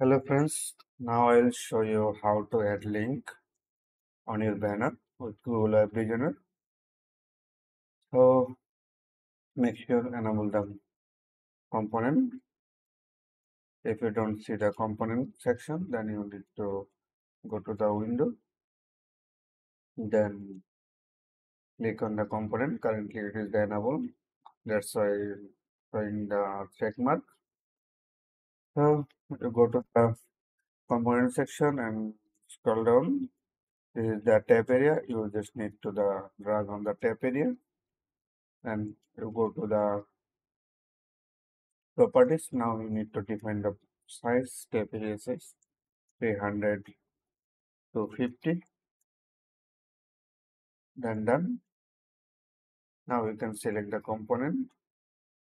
Hello friends, now I'll show you how to add link on your banner with Google Web Designer. So make sure enable the component. If you don't see the component section, then you need to go to the window. Then click on the component. Currently it is enabled. That's why showing the check mark. So go to the component section and scroll down. This is the tab area. You just need to the drag on the tab area and you go to the properties. Now you need to define the size. Tab area size 300 to 50. Then done. Now you can select the component.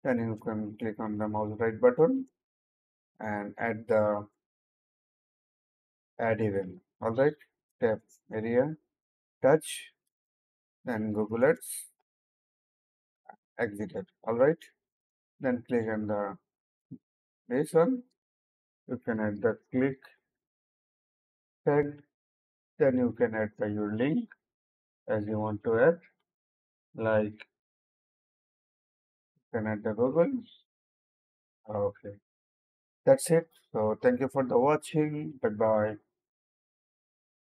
Then you can click on the mouse right button and add the add event. Alright, tab area, touch, then Google Ads, exited. Alright, then click on the this one. You can add the click tag. Then you can add the your link as you want to add. Like you can add the Google. Okay. That's it. So thank you for the watching. Bye bye.